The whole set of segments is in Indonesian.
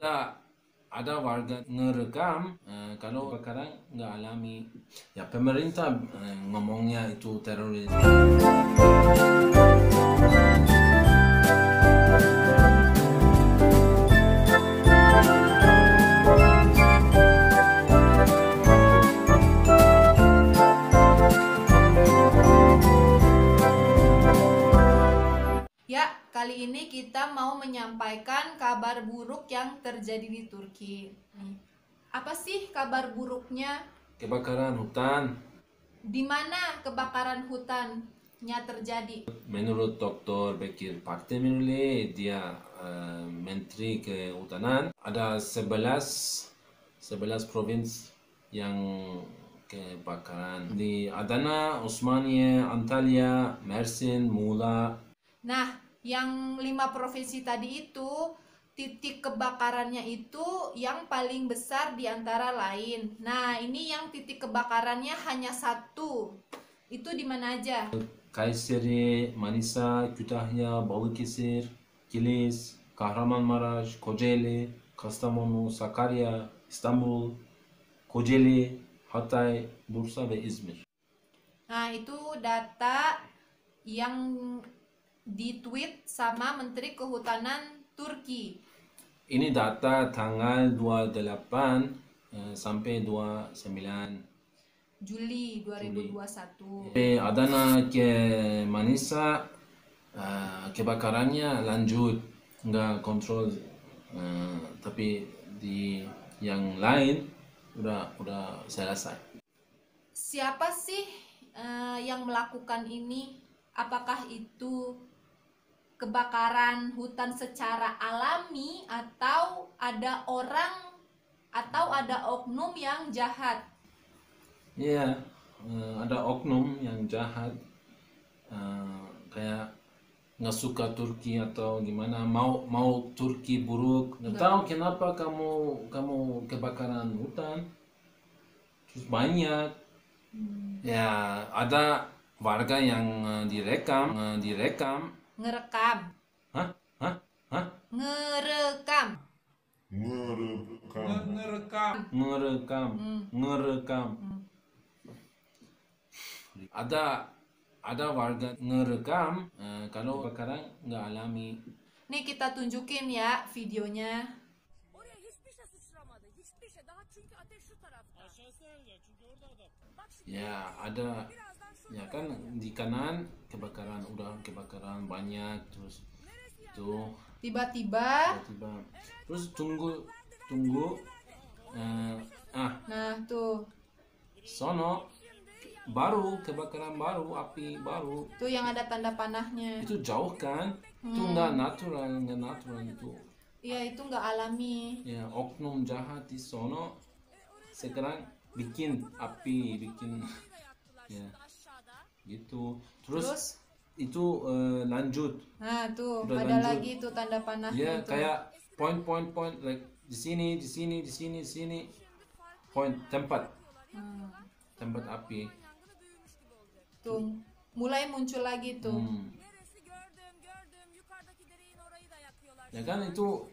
ada ada warga ngerekam eh, kalau kebakaran nggak alami. Ya pemerintah eh, ngomongnya itu teroris kali ini kita mau menyampaikan kabar buruk yang terjadi di Turki. Apa sih kabar buruknya? kebakaran hutan Di mana kebakaran hutannya terjadi? menurut Dr. Bekir Pakdemirli dia eh, menteri kehutanan ada 11 11 provinsi yang kebakaran di Adana, Osmaniye, Antalya, Mersin, Muğla, Nah, yang lima provinsi tadi itu titik kebakarannya itu yang paling besar di antara lain. Nah, ini yang titik kebakarannya hanya satu. Itu di mana aja? Kayseri, Manisa, Kütahya, Balıkesir, Kilis, Kahramanmaraş, Kocaeli, Kastamonu, Sakarya, İstanbul, Kocaeli, Hatay, Bursa ve İzmir. Nah, itu data yang ditweet sama Menteri Kehutanan Turki. Ini data tanggal 28 eh, sampai 29 Juli 2021. Dari Adana ke Manisa eh, kebakarannya lanjut nggak kontrol eh, tapi di yang lain udah udah selesai Siapa sih eh, yang melakukan ini? Apakah itu kebakaran hutan secara alami atau ada orang atau ada oknum yang jahat? Iya eh, ada oknum yang jahat. Eh, kayak nggak suka Turki atau gimana mau mau Turki buruk. Nggak tahu kenapa kamu kamu kebakaran hutan. Terus banyak. Ya ada warga yang eh, direkam eh, direkam Ngerekam, hah? Hah? Hah? Ngerekam. ngerekam. Ngerekam. Ngerekam. Ada ada warga ngerekam eh, kalau kebakaran nggak alami. Nih kita tunjukin ya videonya. Ya ada ya kan di kanan kebakaran udah kebakaran banyak terus tuh Tiba-tiba, tiba-tiba terus tunggu tunggu eh, ah. Nah tuh, sono baru kebakaran baru api baru. Tuh yang ada tanda panahnya. itu jauh kan? Itu nggak natural nggak natural itu. Iya itu nggak alami. ya oknum jahat di sono sekarang bikin api bikin ya gitu terus, Terus, itu eh, lanjut nah tuh Udah ada lanjut. lagi tuh tanda panahnya ya itu. kayak point point point like di sini di sini di sini di sini point tempat Hmm, tempat api tuh mulai muncul lagi tuh. Hmm. Ya kan itu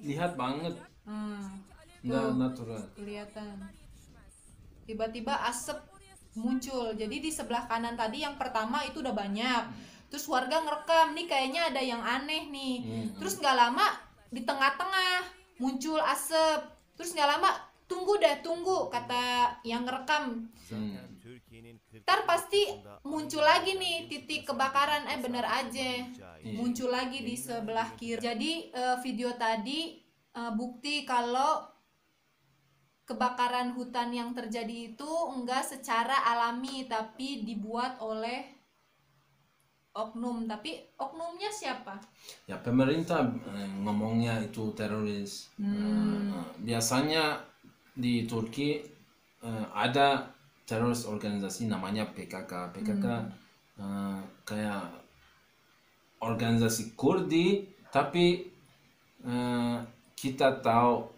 lihat banget Hmm, nggak natural kelihatan. Tiba-tiba asap muncul. Jadi di sebelah kanan tadi yang pertama itu udah banyak. Terus warga ngerekam nih kayaknya ada yang aneh nih. Hmm. Terus nggak lama di tengah-tengah muncul asap. Terus nggak lama tunggu deh tunggu kata yang ngerekam. Hmm. Ntar pasti muncul lagi nih titik kebakaran eh bener aja muncul lagi di sebelah kiri. Jadi eh, video tadi eh, bukti kalau kebakaran hutan yang terjadi itu enggak secara alami tapi dibuat oleh oknum. Tapi oknumnya siapa? ya pemerintah eh, ngomongnya itu teroris Hmm. Eh, biasanya di Turki eh, ada teroris organisasi namanya PKK PKK eh, kayak organisasi Kurdi tapi eh, kita tahu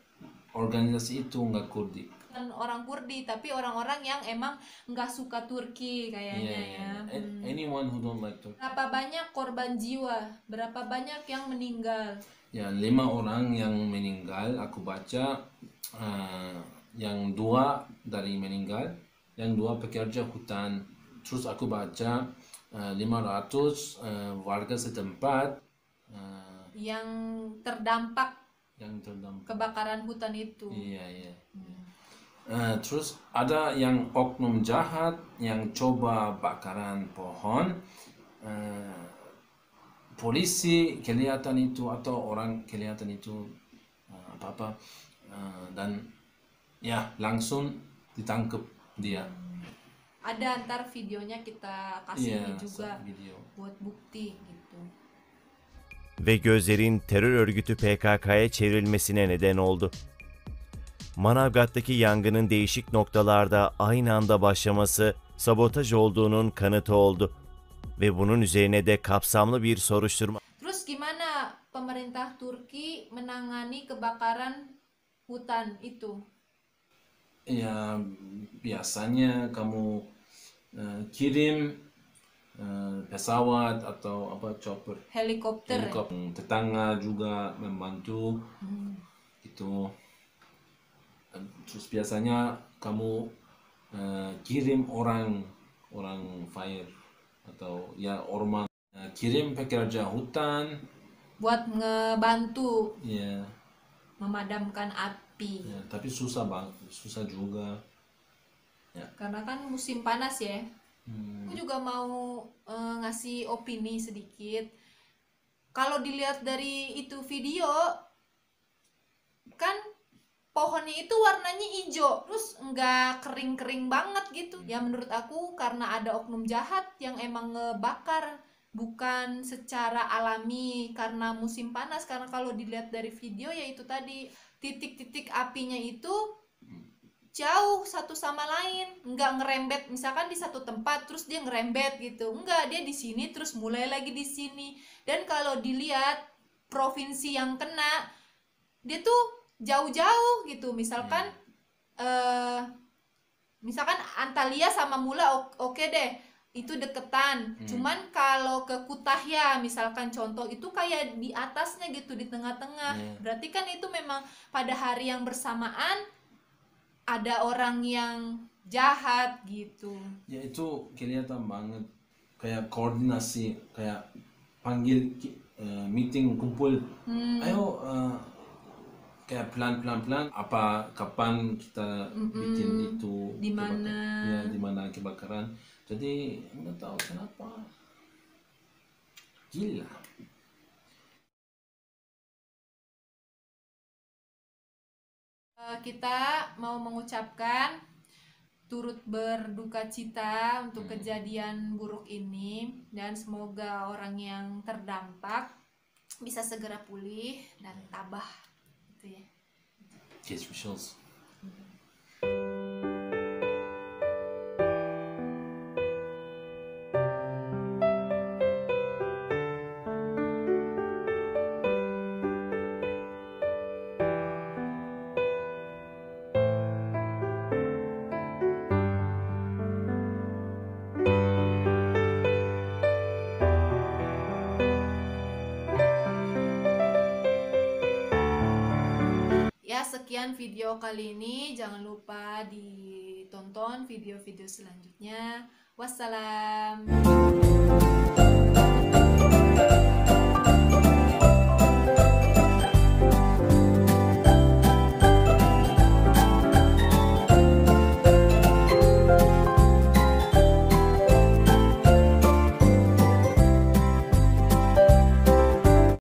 organisasi itu nggak Kurdi Bukan orang Kurdi tapi orang-orang yang emang nggak suka Turki kayaknya Iya, ya. iya. A- Hmm. anyone who don't like Turkey Berapa banyak korban jiwa? Berapa banyak yang meninggal? ya lima orang yang meninggal meninggal aku baca uh, yang dua dari meninggal yang dua pekerja hutan terus aku baca uh, 500 uh, warga setempat uh, yang terdampak yang terdampak kebakaran hutan itu. Iya iya Uh, terus ada yang oknum jahat yang coba bakaran pohon. Uh, polisi kelihatan itu atau orang kelihatan itu uh, apa apa uh, dan ya langsung ditangkap dia. Ada antar videonya kita kasih Iya, juga video buat bukti gitu ve gözlerin terör örgütü PKK'ya çevrilmesine neden oldu. Manavgat'taki yangının değişik noktalarda aynı anda başlaması sabotaj olduğunun kanıtı oldu ve bunun üzerine de kapsamlı bir soruşturma terus gimana pemerintah Turki menangani kebakaran hutan itu ya biasanya kamu uh, kirim uh, pesawat atau apa chopper. Helikopter helikopter. Tetangga juga membantu. Gitu. Dan terus biasanya kamu eh, kirim orang orang fire atau ya orman Eh, kirim pekerja hutan. Buat ngebantu. Ya, memadamkan api. Ya tapi susah bang susah juga. Karena kan musim panas ya? Hmm, juga mau eh, ngasih opini sedikit. Kalau dilihat dari itu video kan pohonnya itu warnanya hijau terus nggak kering-kering banget gitu. Ya menurut aku karena ada oknum jahat yang emang ngebakar bukan secara alami karena musim panas. Karena kalau dilihat dari video ya itu tadi titik-titik apinya itu jauh satu sama lain. Nggak ngerembet misalkan di satu tempat terus dia ngerembet gitu. Enggak dia di sini terus mulai lagi di sini. Dan kalau dilihat provinsi yang kena dia tuh jauh-jauh gitu. Misalkan eh misalkan Antalya sama Mula oke deh itu deketan. Hmm. cuman kalau ke Kutahya misalkan contoh itu kayak di atasnya gitu di tengah-tengah. Iya. berarti kan itu memang pada hari yang bersamaan ada orang yang jahat gitu. Ya itu kelihatan banget. Kayak koordinasi kayak panggil eh, meeting kumpul. Hmm, ayo eh, kayak plan plan plan apa kapan kita bikin itu Di mana? ya di mana kebakaran. Jadi nggak tahu kenapa. Gila kita mau mengucapkan turut berduka cita untuk kejadian buruk ini dan semoga orang yang terdampak bisa segera pulih dan tabah gitu ya. Sekian video kali ini. Jangan lupa ditonton video-video selanjutnya. Wassalam.